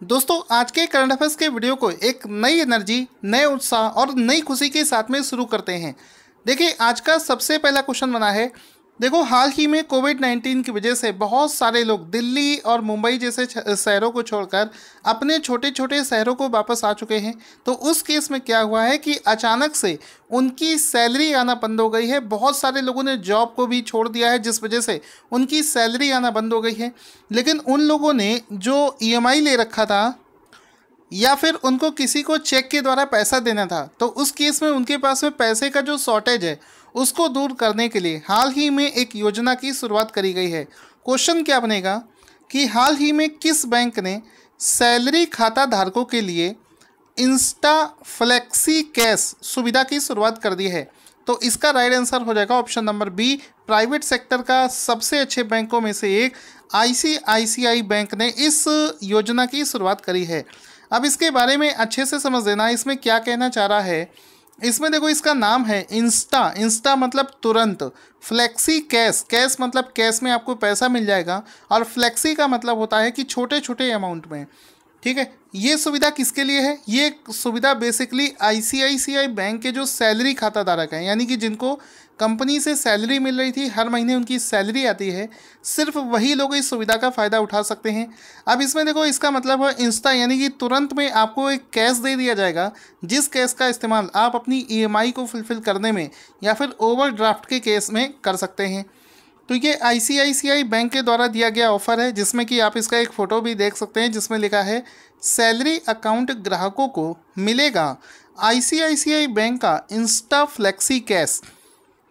दोस्तों, आज के करंट अफेयर्स के वीडियो को एक नई एनर्जी नए उत्साह और नई खुशी के साथ में शुरू करते हैं। देखिए, आज का सबसे पहला क्वेश्चन बना है देखो, हाल ही में कोविड नाइन्टीन की वजह से बहुत सारे लोग दिल्ली और मुंबई जैसे शहरों को छोड़कर अपने छोटे छोटे शहरों को वापस आ चुके हैं। तो उस केस में क्या हुआ है कि अचानक से उनकी सैलरी आना बंद हो गई है। बहुत सारे लोगों ने जॉब को भी छोड़ दिया है, जिस वजह से उनकी सैलरी आना बंद हो गई है। लेकिन उन लोगों ने जो ईएमआई ले रखा था या फिर उनको किसी को चेक के द्वारा पैसा देना था तो उस केस में उनके पास में पैसे का जो शॉर्टेज है उसको दूर करने के लिए हाल ही में एक योजना की शुरुआत करी गई है। क्वेश्चन क्या बनेगा कि हाल ही में किस बैंक ने सैलरी खाता धारकों के लिए इंस्टा फ्लेक्सी कैश सुविधा की शुरुआत कर दी है? तो इसका राइट आंसर हो जाएगा option number B private sector का सबसे अच्छे बैंकों में से एक आईसीआईसीआई बैंक ने इस योजना की शुरुआत करी है। अब इसके बारे में अच्छे से समझ लेना। इसमें क्या कहना चाह रहा है? इसमें देखो इसका नाम है इंस्टा। इंस्टा मतलब तुरंत। Flexi cash. कैश मतलब कैश में आपको पैसा मिल जाएगा और फ्लेक्सी का मतलब होता है कि छोटे छोटे अमाउंट में। ठीक है? ये सुविधा किसके लिए है? ये सुविधा बेसिकली आईसीआईसीआई बैंक के जो सैलरी खाता धारक हैं, यानी कि जिनको कंपनी से सैलरी मिल रही थी, हर महीने उनकी सैलरी आती है, सिर्फ़ वही लोग इस सुविधा का फ़ायदा उठा सकते हैं। अब इसमें देखो, इसका मतलब है इंस्टा यानी कि तुरंत में आपको एक कैश दे दिया जाएगा, जिस कैश का इस्तेमाल आप अपनी ईएमआई को फुलफ़िल करने में या फिर ओवरड्राफ्ट के केस में कर सकते हैं। तो ये आईसीआईसीआई बैंक के द्वारा दिया गया ऑफ़र है, जिसमें कि आप इसका एक फ़ोटो भी देख सकते हैं, जिसमें लिखा है, सैलरी अकाउंट ग्राहकों को मिलेगा। आईसीआईसीआई बैंक का इंस्टा फ्लेक्सी कैश।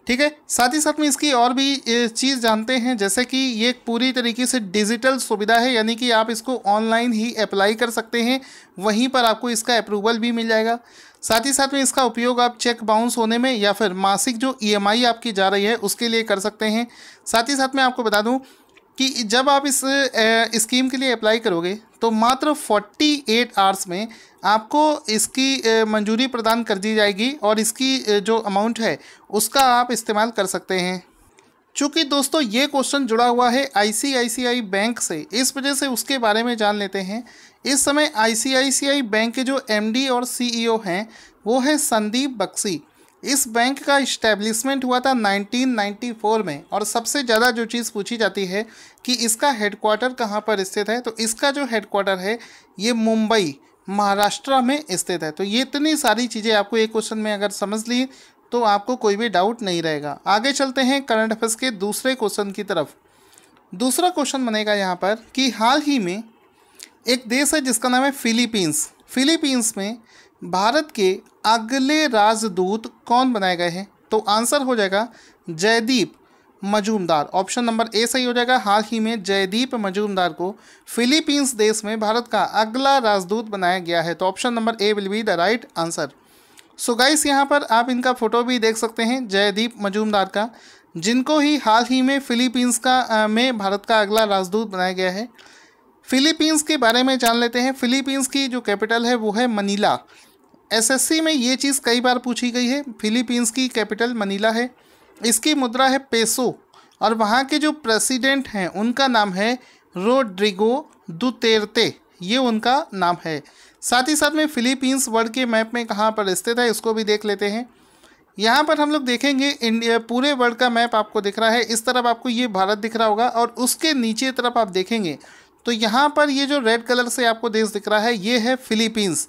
ठीक है? साथ ही साथ में इसकी और भी चीज़ जानते हैं, जैसे कि ये पूरी तरीके से डिजिटल सुविधा है, यानी कि आप इसको ऑनलाइन ही अप्लाई कर सकते हैं। वहीं पर आपको इसका अप्रूवल भी मिल जाएगा। साथ ही साथ में इसका उपयोग आप चेक बाउंस होने में या फिर मासिक जो ईएमआई e आपकी जा रही है, उसके लिए कर सकते हैं। साथ ही साथ में आपको बता दूँ कि जब आप इस स्कीम के लिए अप्लाई करोगे तो मात्र 48 आवर्स में आपको इसकी मंजूरी प्रदान कर दी जाएगी और इसकी जो अमाउंट है, उसका आप इस्तेमाल कर सकते हैं। चूँकि दोस्तों, ये क्वेश्चन जुड़ा हुआ है आईसीआईसीआई बैंक से, इस वजह से उसके बारे में जान लेते हैं। इस समय आईसीआईसीआई बैंक के जो एमडी और सीईओ हैं, वो है संदीप बक्सी। इस बैंक का इस्टेब्लिशमेंट हुआ था 1994 में और सबसे ज़्यादा जो चीज़ पूछी जाती है कि इसका हेडक्वार्टर कहाँ पर स्थित है? तो इसका जो हेडक्वार्टर है, ये मुंबई, महाराष्ट्र में स्थित है। तो ये इतनी सारी चीज़ें आपको एक क्वेश्चन में अगर समझ ली तो आपको कोई भी डाउट नहीं रहेगा। आगे चलते हैं करंट अफेयर्स के दूसरे क्वेश्चन की तरफ़। दूसरा क्वेश्चन बनेगा यहाँ पर कि हाल ही में एक देश है जिसका नाम है फिलीपींस। फिलीपींस में भारत के अगले राजदूत कौन बनाए गए हैं? तो आंसर हो जाएगा Jaydeep Majumdar. Option number A सही हो जाएगा। हाल ही में जयदीप मजूमदार को फिलीपींस देश में भारत का अगला राजदूत बनाया गया है। तो option number A will be the right answer. So guys, यहाँ पर आप इनका फ़ोटो भी देख सकते हैं, जयदीप मजूमदार का, जिनको ही हाल ही में फिलीपींस का में भारत का अगला राजदूत बनाया गया है। फिलीपींस के बारे में जान लेते हैं। फिलीपींस की जो कैपिटल है, वो है मनीला। एसएससी में ये चीज़ कई बार पूछी गई है, फिलीपींस की कैपिटल मनीला है। इसकी मुद्रा है पेसो और वहाँ के जो प्रेसिडेंट हैं, उनका नाम है रोड्रिगो दुतेरते। ये उनका नाम है। साथ ही साथ में फिलीपींस वर्ल्ड के मैप में कहाँ पर स्थित है, इसको भी देख लेते हैं। यहाँ पर हम लोग देखेंगे, इंडिया, पूरे वर्ल्ड का मैप आपको दिख रहा है। इस तरफ़ आपको ये भारत दिख रहा होगा और उसके नीचे तरफ़ आप देखेंगे तो यहाँ पर ये जो रेड कलर से आपको देश दिख रहा है, ये है फिलीपींस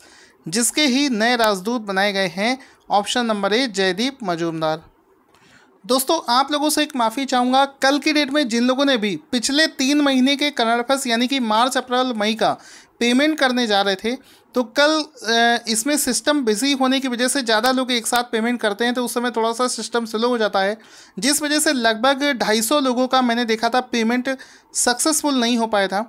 जिसके ही नए राजदूत बनाए गए हैं। Option number A Jaydeep Majumdar. दोस्तों, आप लोगों से एक माफ़ी चाहूँगा। कल की डेट में जिन लोगों ने भी पिछले तीन महीने के कनाडा यानी कि मार्च, अप्रैल, मई का पेमेंट करने जा रहे थे तो कल इसमें सिस्टम बिज़ी होने की वजह से ज़्यादा लोग एक साथ पेमेंट करते हैं तो उस समय थोड़ा सा सिस्टम स्लो हो जाता है, जिस वजह से लगभग 250 लोगों का मैंने देखा था पेमेंट सक्सेसफुल नहीं हो पाया था।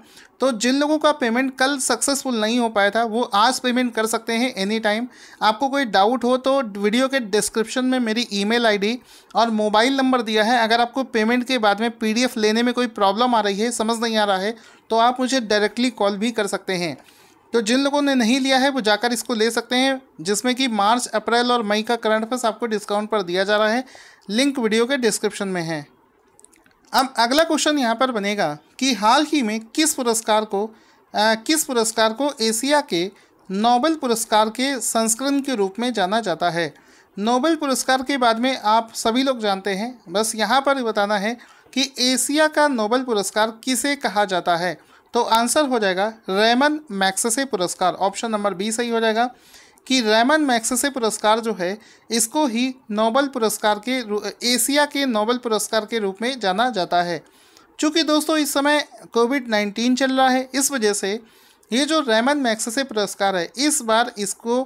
तो जिन लोगों का पेमेंट कल सक्सेसफुल नहीं हो पाया था, वो आज पेमेंट कर सकते हैं एनी टाइम। आपको कोई डाउट हो तो वीडियो के डिस्क्रिप्शन में मेरी ईमेल आईडी और मोबाइल नंबर दिया है। अगर आपको पेमेंट के बाद में पीडीएफ लेने में कोई प्रॉब्लम आ रही है, समझ नहीं आ रहा है तो आप मुझे डायरेक्टली कॉल भी कर सकते हैं। तो जिन लोगों ने नहीं लिया है वो जाकर इसको ले सकते हैं जिसमें कि मार्च अप्रैल और मई का करंट अफेयर्स आपको डिस्काउंट पर दिया जा रहा है। लिंक वीडियो के डिस्क्रिप्शन में है। अब अगला क्वेश्चन यहाँ पर बनेगा कि हाल ही में किस पुरस्कार को आ, किस पुरस्कार को एशिया के नोबेल पुरस्कार के संस्करण के रूप में जाना जाता है। नोबेल पुरस्कार के बाद में आप सभी लोग जानते हैं। बस यहाँ पर बताना है कि एशिया का नोबेल पुरस्कार किसे कहा जाता है? तो आंसर हो जाएगा रेमन मैक्ससे पुरस्कार। ऑप्शन नंबर बी सही हो जाएगा कि रेमन मैक्ससे पुरस्कार जो है, इसको ही नोबेल पुरस्कार के एशिया के नोबेल पुरस्कार के रूप में जाना जाता है। चूँकि दोस्तों इस समय कोविड नाइन्टीन चल रहा है, इस वजह से ये जो रेमन मैक्ससे पुरस्कार है, इस बार इसको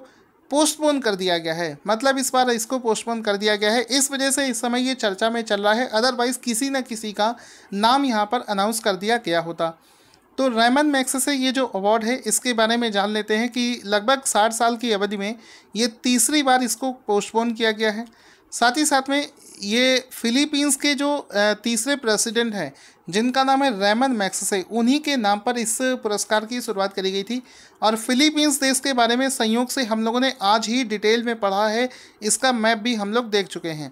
पोस्टपोन कर दिया गया है। मतलब इस बार इसको पोस्टपोन कर दिया गया है। इस वजह से इस समय ये चर्चा में चल रहा है। अदरवाइज़ किसी न किसी का नाम यहाँ पर अनाउंस कर दिया गया होता। तो रैमन मैक्स से ये जो अवार्ड है, इसके बारे में जान लेते हैं कि लगभग साठ साल की अवधि में ये तीसरी बार इसको पोस्टपोन किया गया है। साथ ही साथ में ये फिलीपींस के जो तीसरे प्रेसिडेंट हैं, जिनका नाम है रेमन मैक्ससे, उन्हीं के नाम पर इस पुरस्कार की शुरुआत करी गई थी। और फिलीपींस देश के बारे में संयोग से हम लोगों ने आज ही डिटेल में पढ़ा है, इसका मैप भी हम लोग देख चुके हैं।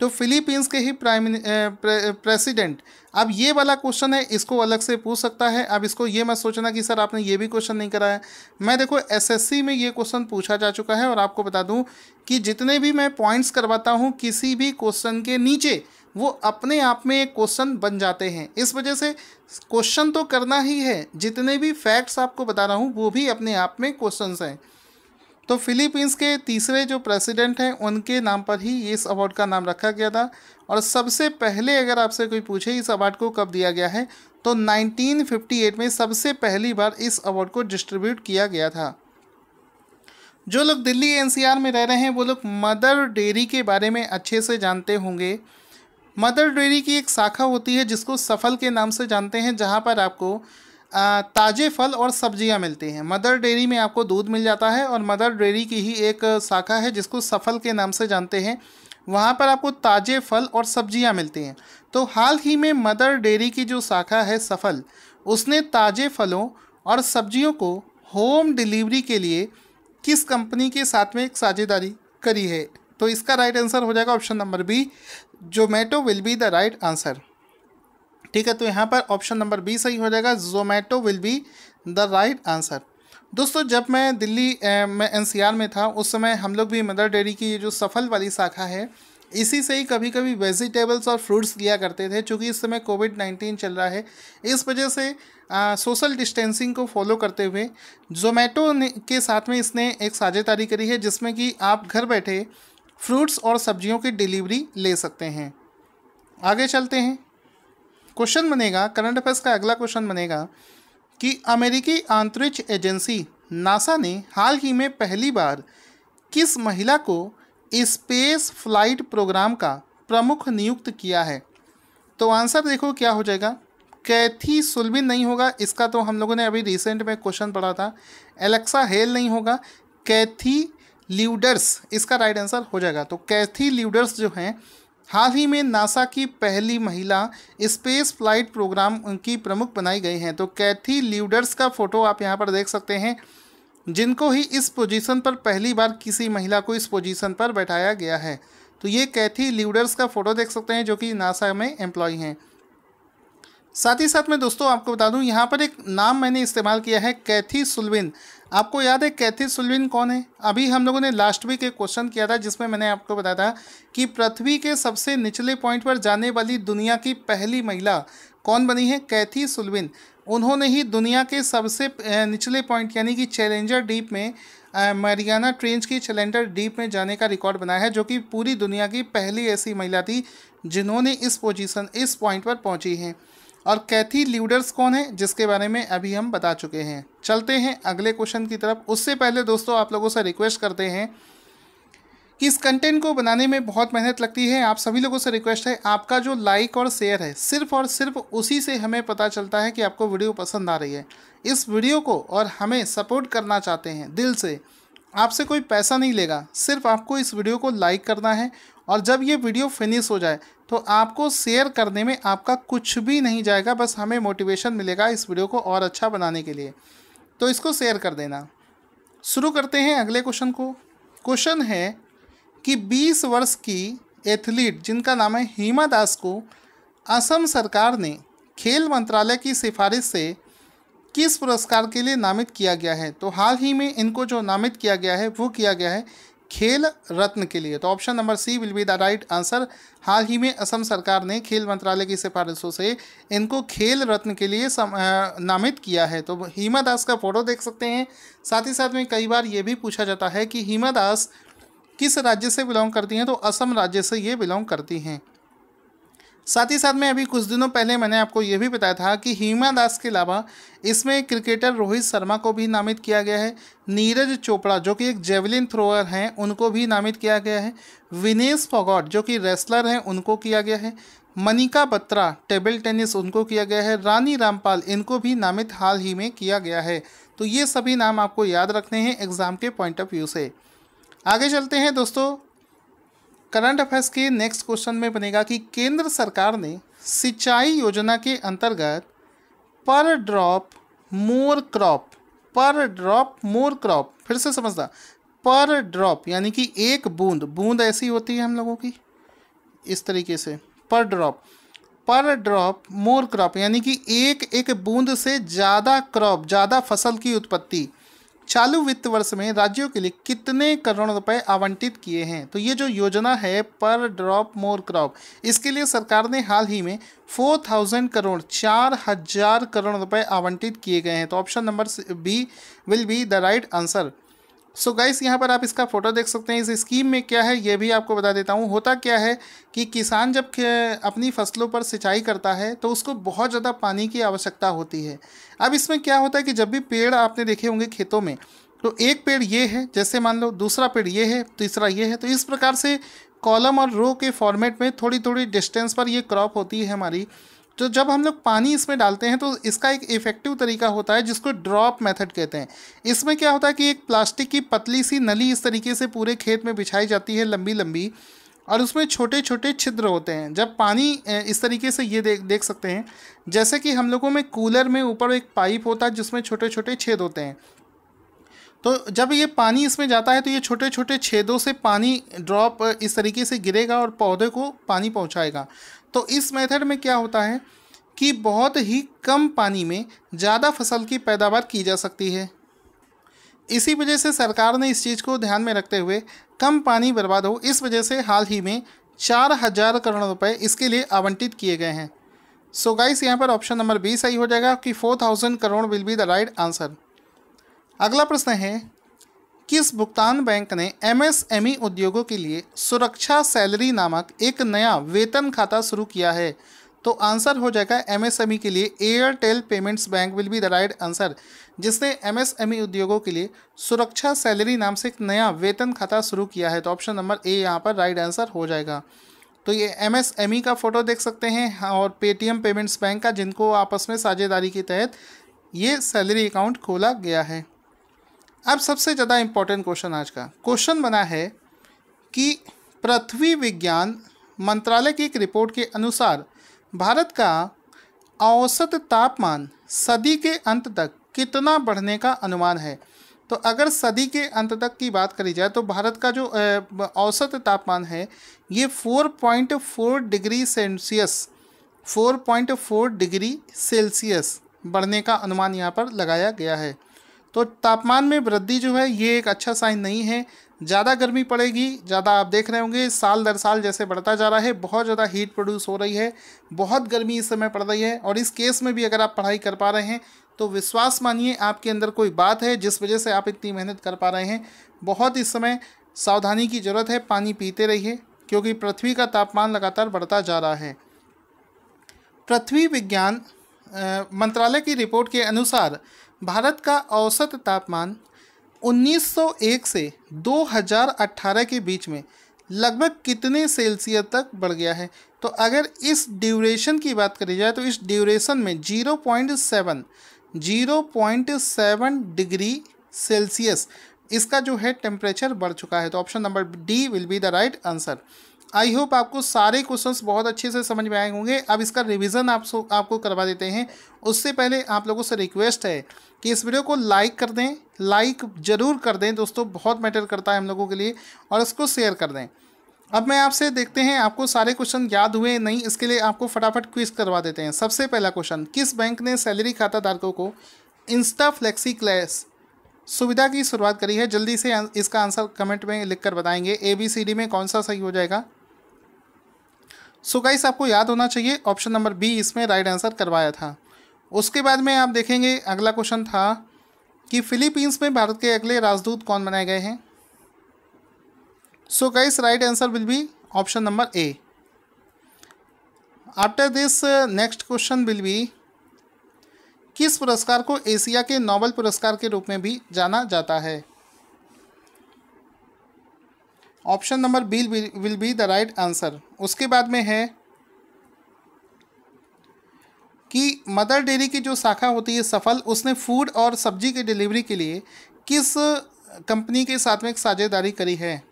तो फिलीपींस के ही प्राइम प्रे, प्रेसिडेंट। अब ये वाला क्वेश्चन है इसको अलग से पूछ सकता है। अब इसको ये मत सोचना कि सर आपने ये भी क्वेश्चन नहीं कराया मैं देखो एसएससी में ये क्वेश्चन पूछा जा चुका है और आपको बता दूँ कि जितने भी मैं पॉइंट्स करवाता हूँ किसी भी क्वेश्चन के नीचे वो अपने आप में एक क्वेश्चन बन जाते हैं। इस वजह से क्वेश्चन तो करना ही है। जितने भी फैक्ट्स आपको बता रहा हूँ वो भी अपने आप में क्वेश्चन हैं। तो फिलीपींस के तीसरे जो प्रेसिडेंट हैं, उनके नाम पर ही इस अवार्ड का नाम रखा गया था। और सबसे पहले अगर आपसे कोई पूछे इस अवार्ड को कब दिया गया है तो 1958 में सबसे पहली बार इस अवार्ड को डिस्ट्रीब्यूट किया गया था। जो लोग दिल्ली एनसीआर में रह रहे हैं, वो लोग मदर डेयरी के बारे में अच्छे से जानते होंगे। मदर डेयरी की एक शाखा होती है, जिसको सफल के नाम से जानते हैं, जहाँ पर आपको ताज़े फल और सब्ज़ियाँ मिलती हैं। मदर डेयरी में आपको दूध मिल जाता है और मदर डेयरी की ही एक शाखा है जिसको सफल के नाम से जानते हैं। वहाँ पर आपको ताज़े फल और सब्ज़ियाँ मिलती हैं। तो हाल ही में मदर डेयरी की जो शाखा है सफल, उसने ताज़े फलों और सब्जियों को होम डिलीवरी के लिए किस कंपनी के साथ में एक साझेदारी करी है? तो इसका राइट आंसर हो जाएगा option number B. Zomato will be the right answer. ठीक है तो यहाँ पर ऑप्शन नंबर बी सही हो जाएगा Zomato will be the right answer दोस्तों जब मैं दिल्ली मैं एनसीआर में था उस समय हम लोग भी मदर डेयरी की ये जो सफल वाली शाखा है इसी से ही कभी कभी वेजिटेबल्स और फ्रूट्स लिया करते थे क्योंकि इस समय कोविड नाइन्टीन चल रहा है। इस वजह से आ, सोशल डिस्टेंसिंग को फॉलो करते हुए जोमेटो के साथ में इसने एक साझेदारी करी है जिसमें कि आप घर बैठे फ्रूट्स और सब्जियों की डिलीवरी ले सकते हैं। आगे चलते हैं। क्वेश्चन बनेगा, करंट अफेयर्स का अगला क्वेश्चन बनेगा कि अमेरिकी अंतरिक्ष एजेंसी नासा ने हाल ही में पहली बार किस महिला को स्पेस फ़्लाइट प्रोग्राम का प्रमुख नियुक्त किया है? तो आंसर देखो क्या हो जाएगा। कैथी सुलबिन नहीं होगा, इसका तो हम लोगों ने अभी रिसेंट में क्वेश्चन पढ़ा था। एलेक्सा हेल नहीं होगा, कैथी ल्यूडर्स, इसका राइट आंसर हो जाएगा। तो कैथी ल्यूडर्स जो हैं हाल ही में नासा की पहली महिला स्पेस फ़्लाइट प्रोग्राम की प्रमुख बनाई गई हैं। तो कैथी ल्यूडर्स का फ़ोटो आप यहाँ पर देख सकते हैं। जिनको ही इस पोजीशन पर पहली बार किसी महिला को इस पोजीशन पर बैठाया गया है। तो ये कैथी ल्यूडर्स का फ़ोटो देख सकते हैं जो कि नासा में एम्प्लॉय हैं। साथ ही साथ में दोस्तों आपको बता दूँ, यहाँ पर एक नाम मैंने इस्तेमाल किया है, कैथी सुलविन। आपको याद है कैथी सुलविन कौन है? अभी हम लोगों ने लास्ट वीक एक क्वेश्चन किया था, जिसमें मैंने आपको बताया था कि पृथ्वी के सबसे निचले पॉइंट पर जाने वाली दुनिया की पहली महिला कौन बनी है? कैथी सुलविन। उन्होंने ही दुनिया के सबसे निचले पॉइंट यानी कि चैलेंजर डीप में मरियाना ट्रेंच की चैलेंजर डीप में जाने का रिकॉर्ड बनाया है, जो कि पूरी दुनिया की पहली ऐसी महिला थी जिन्होंने इस पोजीशन इस पॉइंट पर पहुँची हैं। और कैथी लीडर्स कौन है, जिसके बारे में अभी हम बता चुके हैं। चलते हैं अगले क्वेश्चन की तरफ़। उससे पहले दोस्तों, आप लोगों से रिक्वेस्ट करते हैं कि इस कंटेंट को बनाने में बहुत मेहनत लगती है। आप सभी लोगों से रिक्वेस्ट है, आपका जो लाइक और शेयर है, सिर्फ़ और सिर्फ़ उसी से हमें पता चलता है कि आपको वीडियो पसंद आ रही है। इस वीडियो को और हमें सपोर्ट करना चाहते हैं दिल से, आपसे कोई पैसा नहीं लेगा। सिर्फ़ आपको इस वीडियो को लाइक करना है और जब ये वीडियो फिनिश हो जाए तो आपको शेयर करने में आपका कुछ भी नहीं जाएगा, बस हमें मोटिवेशन मिलेगा इस वीडियो को और अच्छा बनाने के लिए। तो इसको शेयर कर देना। शुरू करते हैं अगले क्वेश्चन को। क्वेश्चन है कि 20 वर्ष की एथलीट जिनका नाम है हिमा दास को असम सरकार ने खेल मंत्रालय की सिफारिश से किस पुरस्कार के लिए नामित किया गया है? तो हाल ही में इनको जो नामित किया गया है, वो किया गया है खेल रत्न के लिए। तो option number C will be the right answer हाल ही में असम सरकार ने खेल मंत्रालय की सिफारिशों से इनको खेल रत्न के लिए सम, आ, नामित किया है। तो हीमा दास का फ़ोटो देख सकते हैं। साथ ही साथ में कई बार ये भी पूछा जाता है कि हीमा दास किस राज्य से बिलोंग करती हैं? तो असम राज्य से ये बिलोंग करती हैं। साथ ही साथ में अभी कुछ दिनों पहले मैंने आपको ये भी बताया था कि हिमा दास के अलावा इसमें क्रिकेटर रोहित शर्मा को भी नामित किया गया है। नीरज चोपड़ा, जो कि एक जेवलिन थ्रोअर हैं, उनको भी नामित किया गया है। विनेश फोगॉट, जो कि रेसलर हैं, उनको किया गया है। मनिका बत्रा, टेबल टेनिस, उनको किया गया है। रानी रामपाल, इनको भी नामित हाल ही में किया गया है। तो ये सभी नाम आपको याद रखने हैं एग्ज़ाम के पॉइंट ऑफ़ व्यू से। आगे चलते हैं दोस्तों। करंट अफेयर्स के नेक्स्ट क्वेश्चन में बनेगा कि केंद्र सरकार ने सिंचाई योजना के अंतर्गत per drop more crop, per drop more crop, फिर से समझना, पर ड्रॉप, यानी कि एक बूंद बूंद ऐसी होती है हम लोगों की, इस तरीके से, पर ड्रॉप पर ड्रॉप मोर क्रॉप, यानी कि एक एक बूंद से ज़्यादा क्रॉप, ज़्यादा फ़सल की उत्पत्ति चालू वित्त वर्ष में राज्यों के लिए कितने करोड़ रुपए आवंटित किए हैं? तो ये जो योजना है, पर ड्रॉप मोर क्रॉप, इसके लिए सरकार ने हाल ही में फोर थाउज़ेंड करोड़ चार हज़ार करोड़ रुपए आवंटित किए गए हैं। तो option number B, will be the right answer. So guys यहाँ पर आप इसका फ़ोटो देख सकते हैं। इस स्कीम में क्या है, ये भी आपको बता देता हूँ। होता क्या है कि किसान जब अपनी फ़सलों पर सिंचाई करता है तो उसको बहुत ज़्यादा पानी की आवश्यकता होती है। अब इसमें क्या होता है कि जब भी पेड़ आपने देखे होंगे खेतों में तो एक पेड़ ये है, जैसे मान लो दूसरा पेड़ ये है, तीसरा ये है तो इस प्रकार से कॉलम और रो के फॉर्मेट में थोड़ी थोड़ी डिस्टेंस पर ये क्रॉप होती है हमारी। तो जब हम लोग पानी इसमें डालते हैं तो इसका एक इफ़ेक्टिव तरीका होता है, जिसको ड्रॉप मेथड कहते हैं। इसमें क्या होता है कि एक प्लास्टिक की पतली सी नली इस तरीके से पूरे खेत में बिछाई जाती है लंबी लंबी और उसमें छोटे छोटे छिद्र होते हैं। जब पानी इस तरीके से ये देख देख सकते हैं, जैसे कि हम लोगों में कूलर में ऊपर एक पाइप होता है जिसमें छोटे छोटे छेद होते हैं। तो जब ये पानी इसमें जाता है तो ये छोटे छोटे छेदों से पानी ड्रॉप इस तरीके से गिरेगा और पौधे को पानी पहुंचाएगा। तो इस मेथड में क्या होता है कि बहुत ही कम पानी में ज़्यादा फ़सल की पैदावार की जा सकती है। इसी वजह से सरकार ने इस चीज़ को ध्यान में रखते हुए कम पानी बर्बाद हो, इस वजह से हाल ही में चार हज़ार करोड़ रुपए इसके लिए आवंटित किए गए हैं। सो गाइस यहाँ पर ऑप्शन नंबर बी सही हो जाएगा कि four thousand crore will be the right answer अगला प्रश्न है, किस भुगतान बैंक ने एमएसएमई उद्योगों के लिए सुरक्षा सैलरी नामक एक नया वेतन खाता शुरू किया है? तो आंसर हो जाएगा एमएसएमई के लिए Airtel Payments Bank will be the right answer, जिसने एमएसएमई उद्योगों के लिए सुरक्षा सैलरी नाम से एक नया वेतन खाता शुरू किया है। तो ऑप्शन नंबर ए यहाँ पर राइट आंसर हो जाएगा। तो ये एमएसएमई का फ़ोटो देख सकते हैं और पेटीएम पेमेंट्स बैंक का जिनको आपस में साझेदारी के तहत ये सैलरी अकाउंट खोला गया है। अब सबसे ज़्यादा इम्पोर्टेंट क्वेश्चन आज का। क्वेश्चन बना है कि पृथ्वी विज्ञान मंत्रालय की एक रिपोर्ट के अनुसार भारत का औसत तापमान सदी के अंत तक कितना बढ़ने का अनुमान है? तो अगर सदी के अंत तक की बात करी जाए तो भारत का जो औसत तापमान है, ये 4.4 डिग्री सेल्सियस 4.4 डिग्री सेल्सियस बढ़ने का अनुमान यहाँ पर लगाया गया है। तो तापमान में वृद्धि जो है, ये एक अच्छा साइन नहीं है। ज़्यादा गर्मी पड़ेगी, ज़्यादा आप देख रहे होंगे, साल दर साल जैसे बढ़ता जा रहा है, बहुत ज़्यादा हीट प्रोड्यूस हो रही है, बहुत गर्मी इस समय पड़ रही है और इस केस में भी अगर आप पढ़ाई कर पा रहे हैं तो विश्वास मानिए आपके अंदर कोई बात है जिस वजह से आप इतनी मेहनत कर पा रहे हैं। बहुत इस समय सावधानी की ज़रूरत है, पानी पीते रहिए, क्योंकि पृथ्वी का तापमान लगातार बढ़ता जा रहा है। पृथ्वी विज्ञान मंत्रालय की रिपोर्ट के अनुसार भारत का औसत तापमान 1901 से 2018 के बीच में लगभग कितने सेल्सियस तक बढ़ गया है? तो अगर इस ड्यूरेशन की बात करी जाए तो इस ड्यूरेशन में 0.7 0.7 डिग्री सेल्सियस इसका जो है टेम्परेचर बढ़ चुका है। तो option number D will be the right answer. I hope आपको सारे क्वेश्चंस बहुत अच्छे से समझ में आए होंगे। अब इसका रिवीजन आप आपको करवा देते हैं। उससे पहले आप लोगों से रिक्वेस्ट है कि इस वीडियो को लाइक कर दें लाइक ज़रूर कर दें। दोस्तों, बहुत मैटर करता है हम लोगों के लिए और इसको शेयर कर दें। अब मैं आपसे देखते हैं, आपको सारे क्वेश्चन याद हुए नहीं, इसके लिए आपको फटाफट क्विज करवा देते हैं। सबसे पहला क्वेश्चन किस बैंक ने सैलरी खाता धारकों को इंस्टा फ्लेक्सी क्लास सुविधा की शुरुआत करी है? जल्दी से इसका आंसर कमेंट में लिख कर बताएँगे। ए बी सी डी में कौन सा सही हो जाएगा? सो गाइस आपको याद होना चाहिए ऑप्शन नंबर बी इसमें राइट आंसर करवाया था। उसके बाद में आप देखेंगे, अगला क्वेश्चन था कि फिलीपींस में भारत के अगले राजदूत कौन बनाए गए हैं? So guys right answer will be option number A after this next question will be किस पुरस्कार को एशिया के नोबल पुरस्कार के रूप में भी जाना जाता है? Option number B will be the right answer. उसके बाद में है कि मदर डेयरी की जो शाखा होती है सफल, उसने फ़ूड और सब्ज़ी की डिलीवरी के लिए किस कंपनी के साथ में एक साझेदारी करी है?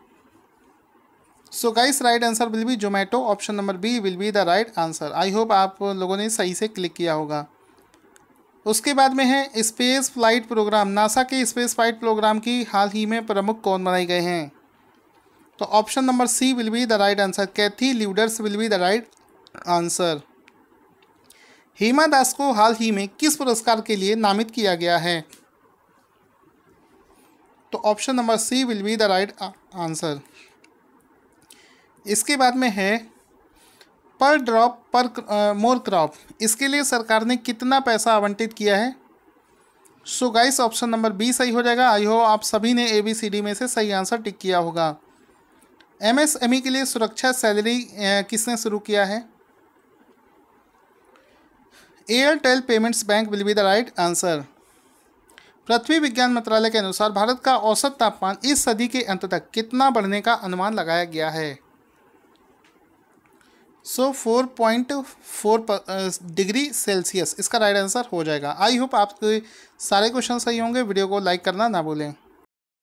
So guys right answer will be Zomato option number B will be the right answer I hope आप लोगों ने सही से क्लिक किया होगा। उसके बाद में है स्पेस फ़्लाइट प्रोग्राम नासा के स्पेस फ़्लाइट प्रोग्राम की हाल ही में प्रमुख कौन बनाए गए हैं? तो option number C will be the right answer Kathy Lueders will be the right answer Hema Das को हाल ही में किस पुरस्कार के लिए नामित किया गया है? तो option number C will be the right answer इसके बाद में है पर ड्रॉप पर मोर क्रॉप इसके लिए सरकार ने कितना पैसा आवंटित किया है? So guys option number B सही हो जाएगा. आई हो आप सभी ने ए बी सी डी में से सही आंसर टिक किया होगा. एमएसएमई के लिए सुरक्षा सैलरी किसने शुरू किया है? Airtel Payments Bank will be the right answer. पृथ्वी विज्ञान मंत्रालय के अनुसार भारत का औसत तापमान इस सदी के अंत तक कितना बढ़ने का अनुमान लगाया गया है? So four point four degree Celsius. इसका राइट आंसर हो जाएगा। आई होप आपके सारे क्वेश्चन सही होंगे। वीडियो को लाइक करना ना भूलें।